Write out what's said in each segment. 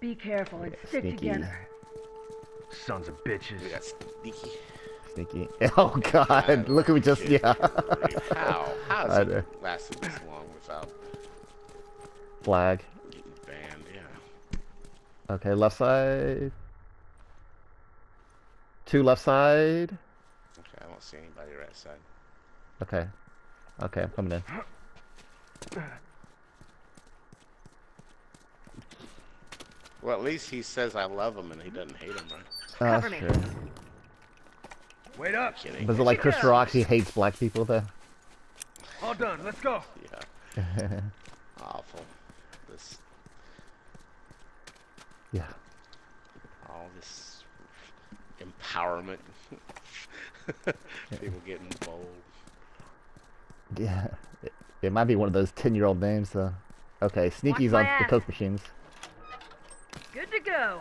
Be careful and stick Sneaky. together. Sons of bitches. We got sneaky. Sneaky. Oh god, look at me just, yeah. How? How I know. it lasted this long without Flag. getting banned? Yeah. Okay, left side. Two left side. Okay, I don't see anybody right side. Okay. Okay, I'm coming in. Well, at least he says I love him and he doesn't hate him, right? Oh, Cover that's me. true. Wait up. Kidding. Was it like Chris Rock, he hates black people though? All done. Let's go. Yeah. Awful. This, yeah. all this empowerment. People getting bold. Yeah. It, it might be one of those 10 year old names though. Okay, Sneaky's on the ass. Coke machines. Good to go.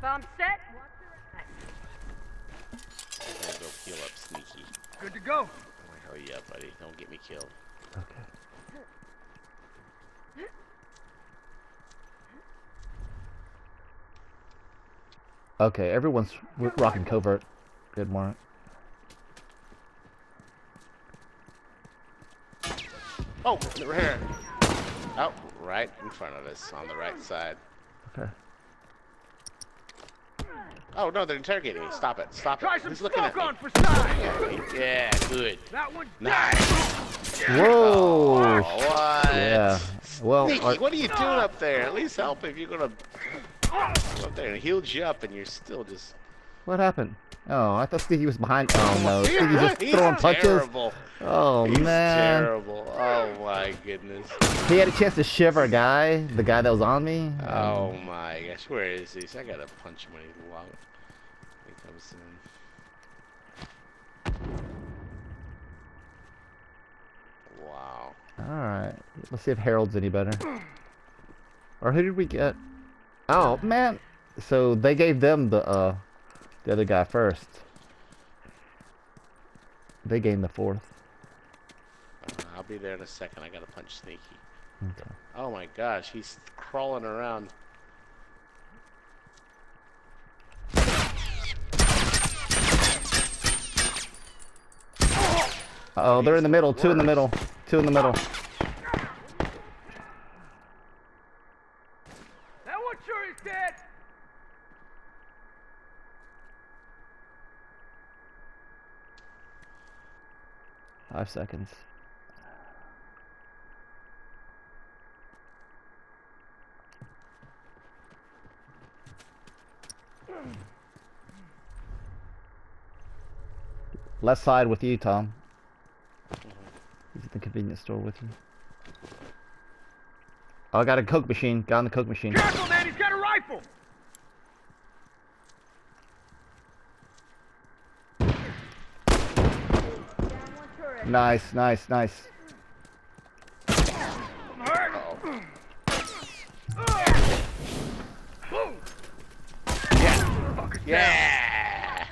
Bomb set. Watch your eyes. I'm gonna go heal up Sneaky. Good to go. Oh, hell yeah, buddy. Don't get me killed. Okay. Okay, everyone's rocking covert. Good morning. Oh, they're here. Oh, right in front of us on the right side. Okay. Oh, no, they're interrogating me. Stop it. Stop Try it. some Who's looking at me? on for size. Yeah, good. That one. Nice. Whoa! Oh, what? Yeah. Well, Nicky, our- uh, what are you doing up there? At least help if you're gonna go up there and healed you up and you're still just. what happened? Oh, I thought Sneaky was behind. Oh no, Sneaky just throwing punches. Terrible. Oh He's man. terrible. Oh my goodness. He had a chance to shiver a guy, the guy that was on me. Oh my gosh, where is he? I gotta punch him when he walks. He comes in. Wow. Alright. Let's see if Harold's any better. Or who did we get? Oh, man. So they gave them the, uh, the other guy first. They gained the fourth. Uh, I'll be there in a second. I gotta punch Sneaky. Okay. Oh my gosh, he's crawling around. Oh, they're in the middle. Two in the middle. Two in the middle. That one sure is dead. Five seconds. Left side with you, Tom. He's at the convenience store with you. Oh, I got a Coke machine. Got on the Coke machine. Careful, man. He's got a rifle. Nice, nice, nice. I'm hurt. Boom. Yeah!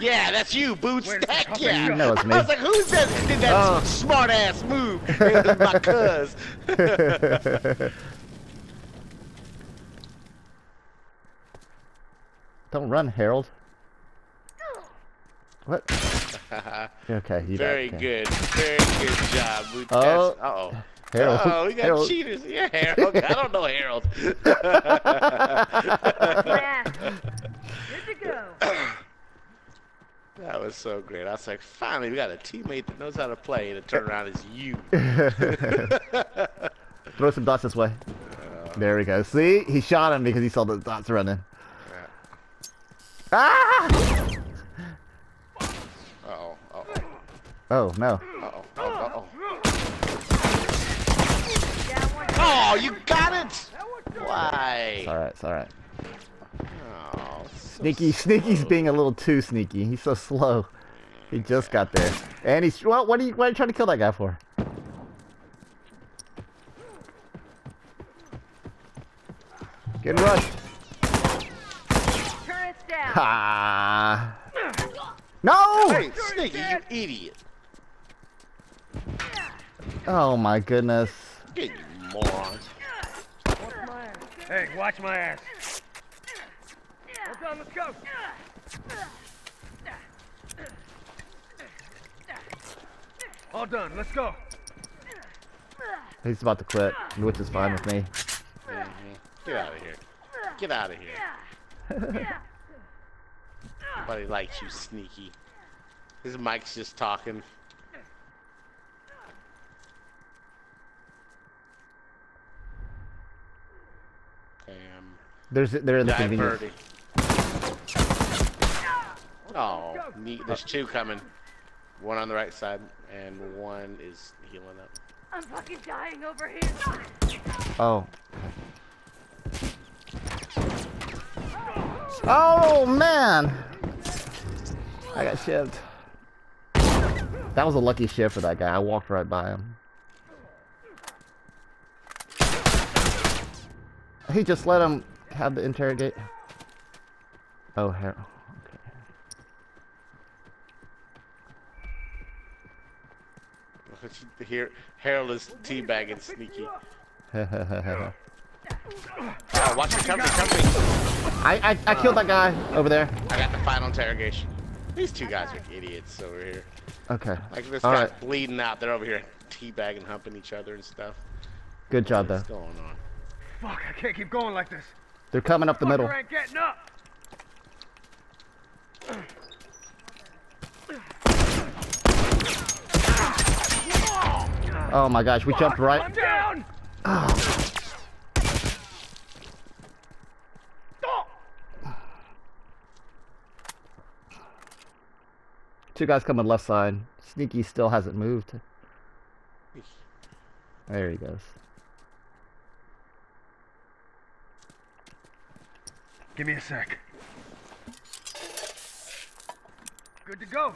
Yeah, that's you, Boots. Wait a Heck yeah! You know it's me. I was like, who's that? Did that Oh. smart ass move? It was my cuz. Don't run, Harold. What? Okay, Very good. Very good job, Boots. Oh. Uh oh. Harold. Oh, we got Harold. cheaters. Yeah, Harold. I don't know Harold. Yeah. Good to go. that was so great. I was like, finally, we got a teammate that knows how to play, and the turnaround is you. Throw some dots this way. There we go. See? He shot him because he saw the dots running. Ah! Uh-oh. Uh-oh. Oh, no. Uh-oh. Uh-oh. Oh, you got it! Why? It's alright, it's alright. Oh, so Sneaky, Sneaky's being a little too sneaky. He's so slow. He just got there. And he's, well, what are you, what are you trying to kill that guy for? Getting rushed. Turrets down. Ha! No! Hey, Sneaky, you idiot. Oh my goodness. Get You moron. Hey, watch my ass. Well done, let's go. All done, let's go. He's about to quit, which is fine with me. Mhm. Get out of here. Get out of here. Nobody likes you, sneaky. His mic's just talking. Damn. There's they're in the convenience. Oh, neat. There's two coming. One on the right side, and one is healing up. I'm fucking dying over here. Oh. Oh man! I got shivved. That was a lucky shift for that guy. I walked right by him. He just let him have the interrogate. Oh, Har- Here, Harold is teabagging sneaky. okay. Oh, watch your company, company. I, I I killed that guy over there. I got the final interrogation. These two guys are idiots over here. Okay. Like this All guy's right. bleeding out. They're over here teabagging, humping each other and stuff. Good job though. What's going on? Fuck, I can't keep going like this. They're coming up the middle. Ain't getting up. Oh my gosh, we jumped I'm right. down. Oh, Oh. two guys coming left side. Sneaky still hasn't moved. There he goes. Give me a sec. Good to go.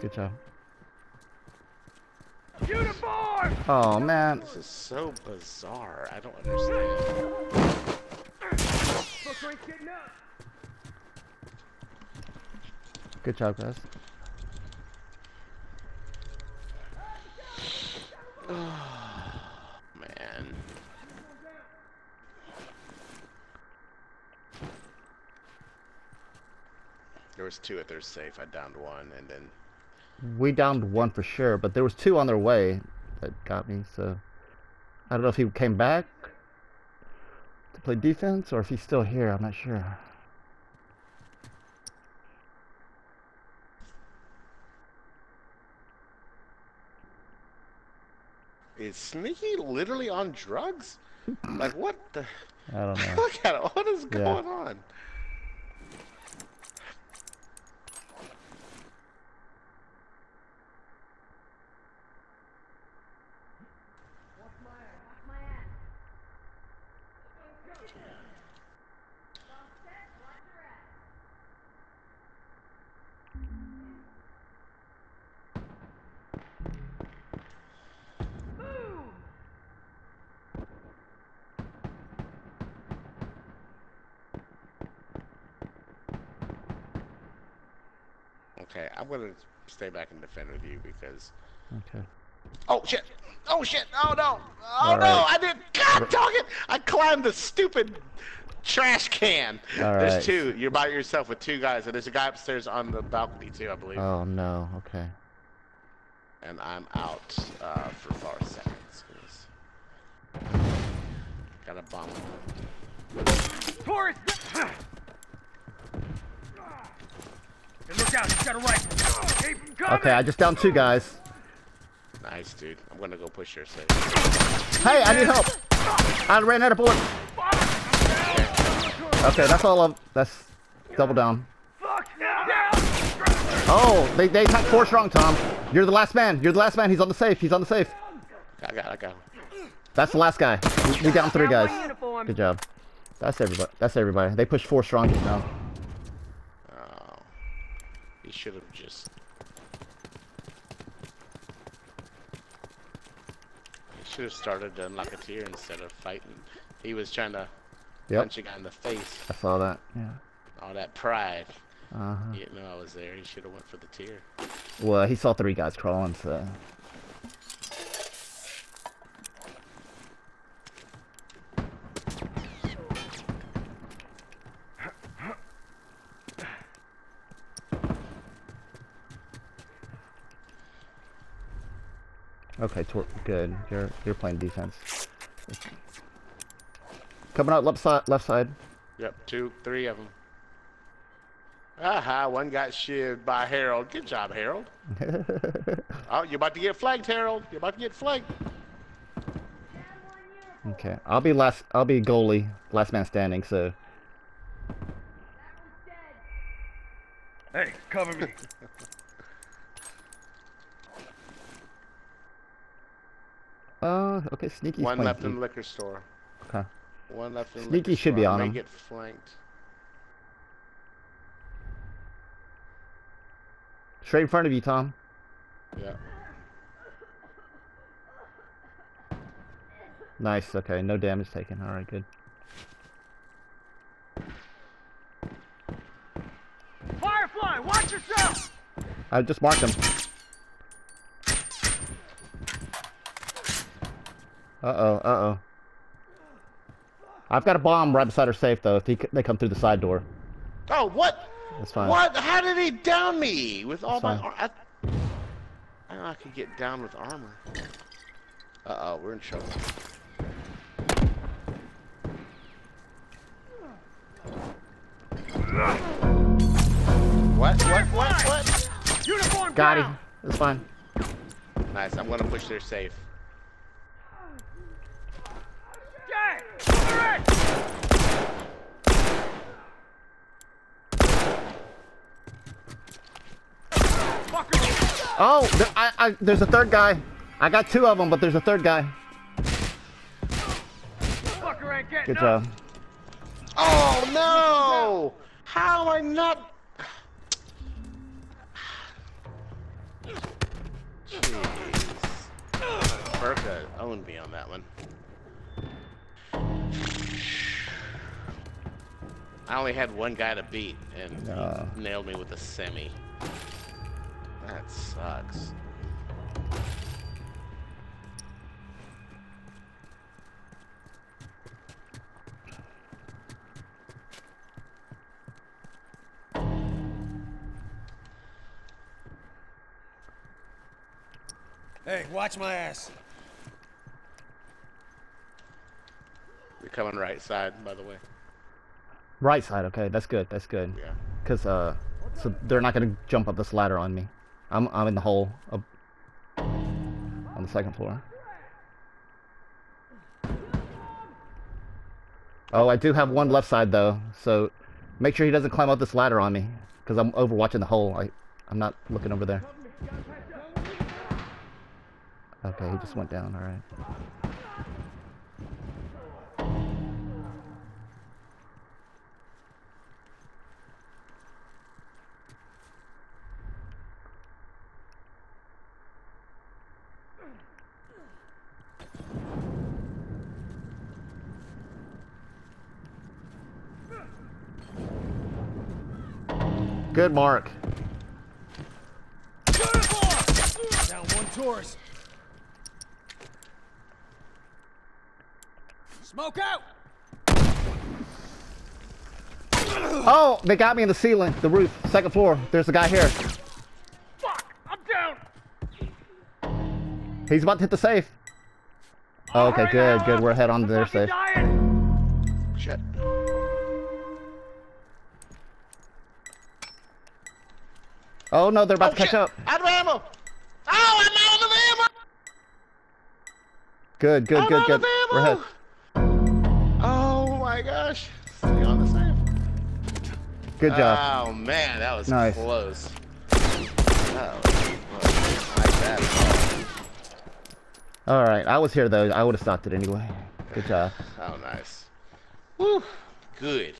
Good job. Uniform! Oh man. This is so bizarre. I don't understand. Fucker ain't getting up. Good job, guys. There was two at their safe. I downed one, and then We downed one for sure, but there was two on their way that got me. So I don't know if he came back to play defense or if he's still here. I'm not sure. is Sneaky literally on drugs? Like what the? I don't know. Look at it. What is Yeah. going on? Okay, I'm gonna stay back and defend with you because. Okay. Oh shit! Oh shit! Oh no! Oh All no! right. I did. God dog it! I climbed the stupid trash can. All There's right. two. You're by yourself with two guys, and there's a guy upstairs on the balcony too, I believe. Oh no. Okay. and I'm out uh, for four seconds. 'cause Got a bomb. Forrest! Hey, out, he's got a rifle. Keep him! Okay. I just downed two guys. Nice, dude. I'm gonna go push your safe. Hey, I need help. I ran out of bullets. Okay, that's all of. That's double down. Oh, they they attacked four strong, Tom. You're the last man. You're the last man. He's on the safe. He's on the safe. I got, I got. That's the last guy. We, we down three guys. Good job. That's everybody. That's everybody. They pushed four strong just now. He should have just. He should have started to unlock a tier instead of fighting. He was trying to Yep. punch a guy in the face. I saw that. Yeah. All that pride. Uh huh. He didn't know I was there. He should have went for the tier. Well, he saw three guys crawling, so. Okay, tor good. You're you're playing defense. Coming out left side. Left side. Yep, two, three of them. Aha, one got shivved by Harold. Good job, Harold. oh, you're about to get flagged, Harold. You're about to get flagged. okay, I'll be last. I'll be goalie, last man standing. So Hey, cover me. uh, okay, sneaky. One left in the liquor store. Okay. One left in the Sneaky liquor should be store. I on may him. get flanked. Straight in front of you, Tom. Yeah. Nice. Okay, no damage taken. All right, good. Firefly, watch yourself! I just marked him. Uh oh. Uh oh. I've got a bomb right beside her safe though. If he, they come through the side door, Oh, what? that's fine. What? How did he down me with all That's my? fine. Ar- I, I know I could get down with armor. Uh oh, we're in trouble. What? What? What? What? Uniform Got down! him. That's fine. Nice. I'm gonna push their safe. Gang! Alright! Fucker! Oh, there, I, I, there's a third guy. I got two of them, but there's a third guy. Fucker ain't getting Good job. Oh no! How am I not? Jeez. Burka owned me on that one. I only had one guy to beat, and No. he nailed me with a semi. That sucks. Hey, watch my ass. You're coming right side, by the way. Right side. Okay, that's good. That's good. Yeah. Cause uh, so they're not gonna jump up this ladder on me. I'm I'm in the hole up on the second floor. Oh, I do have one left side though, so make sure he doesn't climb up this ladder on me, cause I'm overwatching the hole. I I'm not looking over there. Okay, he just went down. All right. Good mark. Down one tourist. Smoke out! Oh, they got me in the ceiling, the roof, second floor. There's a guy here. Fuck! I'm down! He's about to hit the safe. Oh, okay, good, good. We're ahead on their safe. dying! Shit. Oh no, they're about Oh, to catch shit. up. Out of ammo! Oh, I'm out of ammo! Good, good, I'm good, good. We're ahead. Oh my gosh. Stay on the safe. Good job. Oh man, that was Nice. close. That was close. Like that All right, I was here though. I would have stopped it anyway. Good job. Oh nice. Woo. Good.